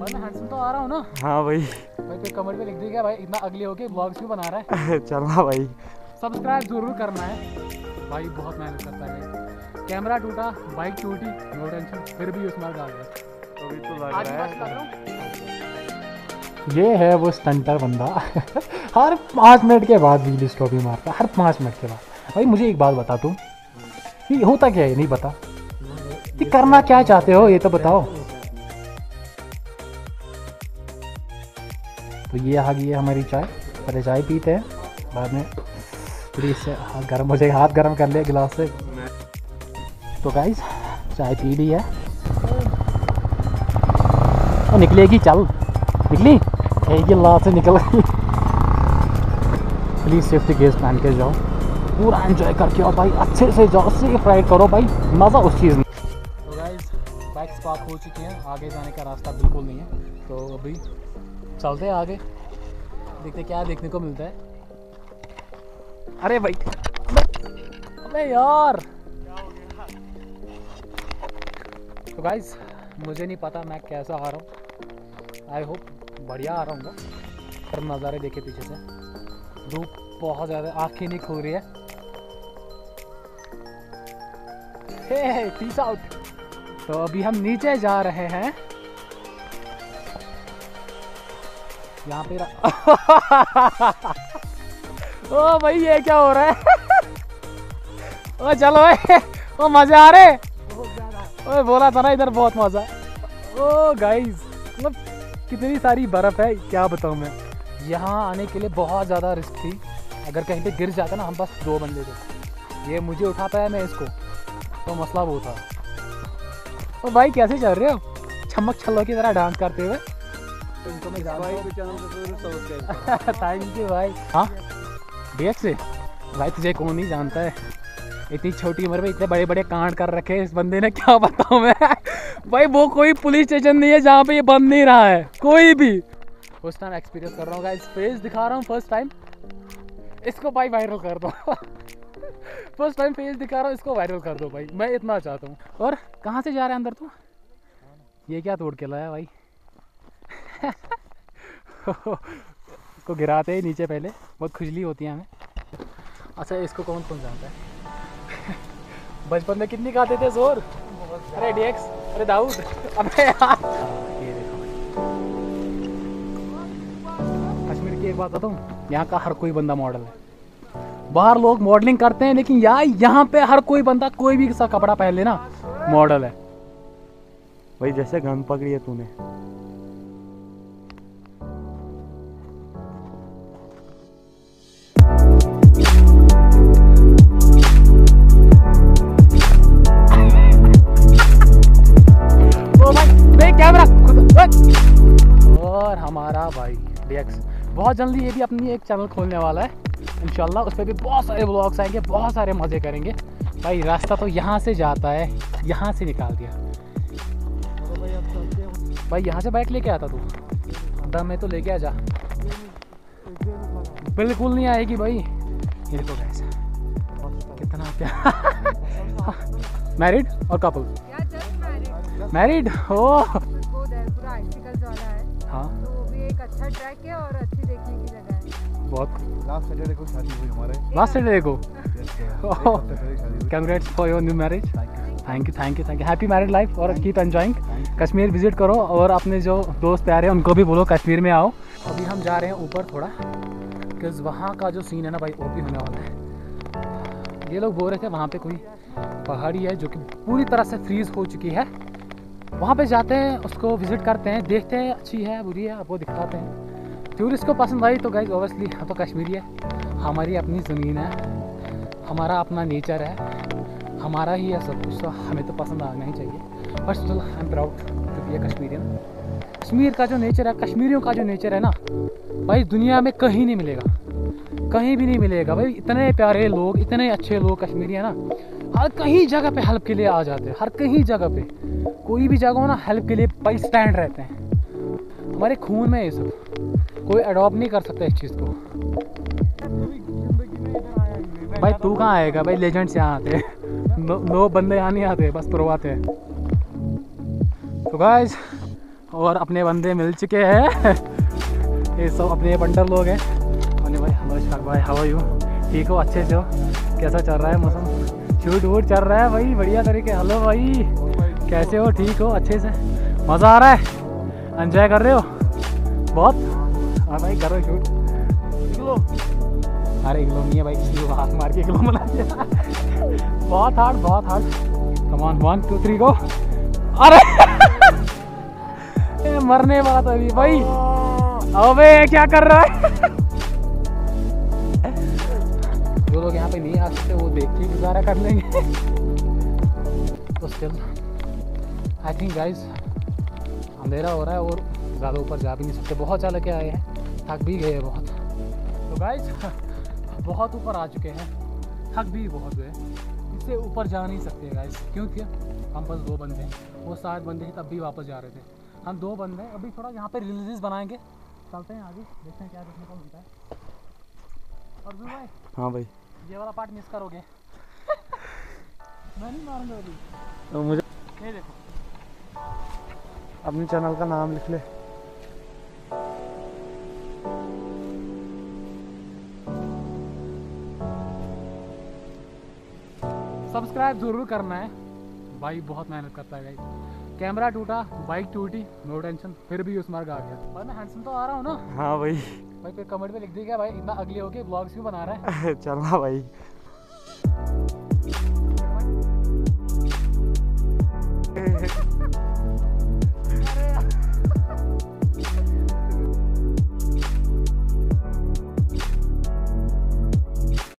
Handsome तो आ रहा हूँ ना। हाँ भाई। भाई कमेंट में लिख देगा भाई? इतना अगली होके ब्लॉग्स क्यों बना रहा है? चलना भाई। सब्सक्राइब ज़रूर करना है। भाई बहुत मेहनत करता है कैमरा टूटा बाइक टूटी नो टेंशन फिर भी उसमें आ गया अभी तो लग रहा बस लग रहा है। ये है वो स्टंटर बंदा। हर पाँच मिनट के बाद व्हील स्टॉप ही मारता हर पाँच मिनट के बाद। भाई मुझे एक बात बता तुम ये होता क्या है नहीं बता। ये करना क्या चाहते हो ये तो बताओ। तो ये आ गई है हमारी चाय। पहले चाय पीते हैं, बाद में प्लीज़ से हाथ गर्म हो जाएगा। हाथ गर्म कर लिया गिलास से। तो गाइस चाय पी ली है। और निकलेगी, चल। निकली? एक लात से निकल गई। प्लीज़ सेफ्टी गेस पहन के जाओ। पूरा एंजॉय करके आओ भाई। अच्छे से जाओ सेफ़ राइड करो भाई। मज़ा उस चीज़ में। तो गाइस बाइक्स पार्क हो चुकी हैं। आगे जाने का रास्ता बिल्कुल नहीं है। तो अभी चलते हैं आगे। देखते क्या देखने को मिलता है। अरे भाई, अबे- यार। तो गाइस मुझे नहीं पता मैं कैसा आ रहा हूँ। आई होप बढ़िया आ रहा हूँ पर नज़ारे देखे पीछे से। धूप बहुत ज़्यादा, आँखें नहीं खो रही है। हे पीस आउट तो अभी हम नीचे जा रहे हैं। यहाँ पे ओ भाई, ये क्या हो रहा है? ओ, चलो भाई ओ, मज़े आ रहे? ओए बोला था ना इधर बहुत मज़ा। ओ गाइस मतलब कितनी सारी बर्फ़ है, क्या बताऊँ मैं। यहाँ आने के लिए बहुत ज़्यादा रिस्क थी। अगर कहीं पे गिर जाता ना हम बस दो बंदे थे। ये मुझे उठा पाया मैं इसको। तो मसला वो था। ओ, भाई, कैसे चल रहे हो? छमक छल्लो की तरह डांस करते हुए। तुमको मैं जानता हूँ। थैंक यू भाई। हाँ? से भाई तुझे कौन नहीं जानता है? इतनी छोटी उम्र में इतने बड़े बड़े कांड कर रखे हैं इस बंदे ने क्या बताऊँ मैं? भाई वो कोई पुलिस स्टेशन नहीं है जहाँ पे ये बंद नहीं रहा है। कोई भी। फ़र्स्ट टाइम एक्सपीरियंस कर रहा हूँ गाइस फेस दिखा रहा हूँ फ़र्स्ट टाइम इसको भाई वायरल कर दो। फ़र्स्ट टाइम फेस दिखा रहा हूँ इसको वायरल कर दो भाई। मैं इतना चाहता हूँ। और कहाँ से जा रहे हैं अंदर तू? ये क्या तोड़ के लाया भाई? इसको गिराते ही नीचे पहले। बहुत खुजली होती है हमें। अच्छा इसको कौन कौन जानता है? बचपन में कितनी खाते थे? ज़ोर? अरे डीएक्स अरे, दाऊद? अबे यार। कश्मीर की एक बात बताऊँ, यहाँ का हर कोई बंदा मॉडल है। बाहर लोग मॉडलिंग करते हैं, लेकिन यार, यहाँ पे हर कोई बंदा, कोई भी सा कपड़ा पहन लेना मॉडल है। भाई, जैसे गन पकड़ी है तूने भाई डीएक्स बहुत जल्दी ये भी अपनी एक चैनल खोलने वाला है। इंशाल्लाह उस पर भी बहुत सारे ब्लॉग्स आएँगे बहुत सारे मज़े करेंगे। भाई रास्ता तो यहाँ से जाता है यहाँ से निकाल दिया। भाई यहाँ से बाइक लेके आता तू? दम में तो लेके आ जा। बिल्कुल नहीं आएगी भाई। ये देखो guys, कितना प्यार मैरिड और कपल मैरिड मैरिड हो अच्छा ट्रैक है और अच्छी देखने की जगह है। बहुत। लास्ट सैटरडे को शादी हुई हमारे। लास्ट सैटरडे को congrats for your new marriage thank you thank you thank you happy married life और कीप एंजॉइंग कश्मीर विज़िट करो और अपने जो दोस्त प्यारे हैं उनको भी बोलो कश्मीर में आओ। अभी हम जा रहे हैं ऊपर थोड़ा बिकॉज़ वहाँ का जो सीन है ना भाई वो भी होने वाला है। ये लोग बोल रहे थे वहाँ पे कोई पहाड़ी है जो कि पूरी तरह से फ्रीज हो चुकी है। वहाँ पे जाते हैं, उसको विज़िट करते हैं, देखते हैं, अच्छी है, बुरी है आपको दिखाते हैं। टूरिस्ट को पसंद आई तो गाइज़ ओबियसली हम तो कश्मीरी है। हमारी अपनी ज़मीन है, हमारा अपना नेचर है, हमारा ही है सब कुछ तो हमें तो पसंद आना ही चाहिए। But still I am proud to be a Kashmirian Kashmir का जो नेचर है, कश्मीरियों का जो नेचर है ना, भाई, दुनिया में कहीं नहीं मिलेगा। कहीं भी नहीं मिलेगा भाई, इतने प्यारे लोग, इतने अच्छे लोग कश्मीरी है ना, हर कहीं जगह पे हेल्प के लिए आ जाते हैं, हर कहीं जगह पे। कोई भी जगह हो ना हेल्प के लिए भाई स्टैंड रहते हैं। हमारे खून में ये सब। कोई अडॉप्ट नहीं कर सकता इस चीज़ को। भाई तू कहाँ आएगा? भाई लेजेंड्स यहाँ आते हैं। नो, बंदे यहाँ नहीं आते बस हैं। तो गाइस और अपने बंदे मिल चुके हैं। ये सब अपने बंडर लोग हैं। अनिल भाई नमस्कार भाई हाउ यू ठीक हो? अच्छे से हो? कैसा चल रहा है मौसम? शूट वूट चल रहा है भाई बढ़िया तरीके। हेलो भाई। कैसे हो? ठीक हो? अच्छे से? मज़ा आ रहा है? एंजॉय कर रहे हो? बहुत? हाँ भाई करो शूट किलो अरे किलो नहीं है भाई किसी को हाथ मार के किलो बना दिया। बहुत हार्ड बहुत hard come on one two go go! ये मरने वाला था अभी भाई। अबे क्या कर रहा है? जो लोग यहाँ पे नहीं आ सकते वो देख के गुजारा कर लेंगे। तो स्टिल आई थिंक गाइस अंधेरा हो रहा है और ज़्यादा ऊपर जा भी नहीं सकते। बहुत चल के आए हैं। थक भी गए बहुत। तो गाइस बहुत ऊपर आ चुके हैं। थक भी बहुत गए। इससे ऊपर जा नहीं सकते गाइस क्योंकि हम बस दो बंदे हैं। वो सात बंदे हैं तब भी वापस जा रहे थे। हम दो बंदे हैं। अभी थोड़ा यहाँ पर रिलीजेस बनाएँगे। चलते हैं आगे। देखते हैं क्या देखने को मिलता है। और भाई हाँ भाई। ये वाला पार्ट मिस करोगे। मैं नहीं मारूँगा अभी। तो मुझे ये देखो। अपने चैनल का नाम लिख ले। सब्सक्राइब ज़रूर करना है। भाई बहुत मेहनत करता है भाई कैमरा टूटा बाइक टूटी नो टेंशन फिर भी उस मार्ग आ गया। भाई मैं हैंडसम तो आ रहा हूँ ना। हाँ भाई। भाई फिर कमेंट में लिख देगा भाई? इतना अगले होके ब्लॉग्स क्यों बना रहा है? चलना भाई।